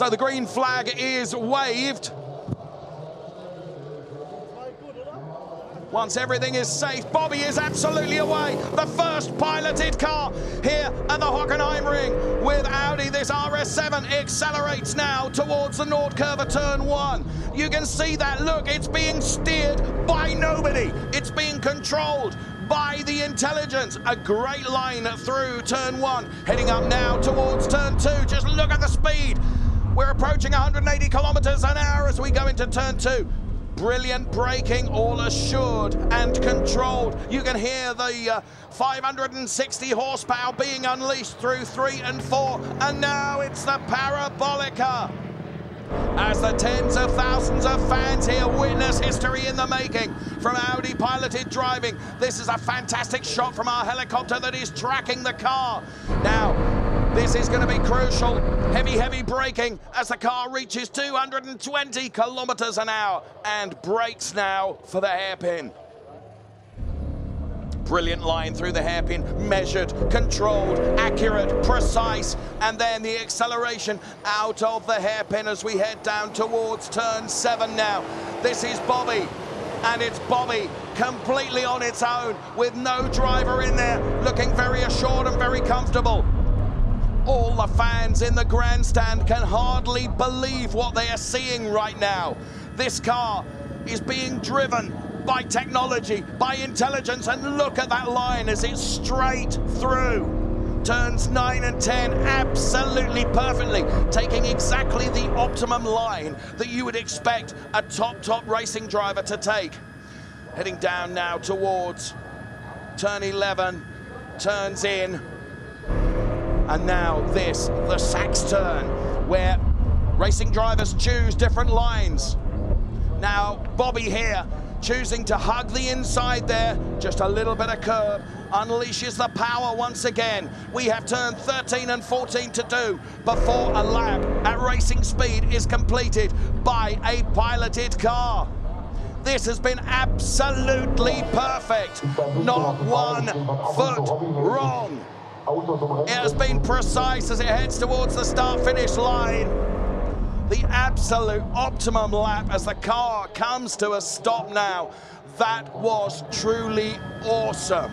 So the green flag is waved. Once everything is safe, Bobby is absolutely away. The first piloted car here at the Hockenheim Ring with Audi. This RS7 accelerates now towards the Nordkurve turn one. You can see that. Look, it's being steered by nobody. It's being controlled by the intelligence. A great line through turn one. Heading up now towards turn two. Just look at the speed. We're approaching 180 kilometers an hour as we go into turn two. Brilliant braking, all assured and controlled. You can hear the uh, 560 horsepower being unleashed through three and four. And now it's the Parabolica. As the tens of thousands of fans here witness history in the making from Audi piloted driving. This is a fantastic shot from our helicopter that is tracking the car. Now, this is going to be crucial. Heavy, heavy braking as the car reaches 220 kilometers an hour and brakes now for the hairpin. Brilliant line through the hairpin, measured, controlled, accurate, precise, and then the acceleration out of the hairpin as we head down towards turn seven now. This is Bobby, and it's Bobby completely on its own with no driver in there, looking very assured and very comfortable. All the fans in the grandstand can hardly believe what they are seeing right now. This car is being driven by technology, by intelligence, and look at that line as it's straight through. Turns 9 and 10 absolutely perfectly, taking exactly the optimum line that you would expect a top, top racing driver to take. Heading down now towards turn 11, turns in, and now this, the Sachs turn, where racing drivers choose different lines. Now, Bobby here choosing to hug the inside there, just a little bit of curb, unleashes the power once again. We have turned 13 and 14 to do before a lap at racing speed is completed by a piloted car. This has been absolutely perfect. Not one foot wrong. It has been precise as it heads towards the start-finish line. The absolute optimum lap as the car comes to a stop now. That was truly awesome.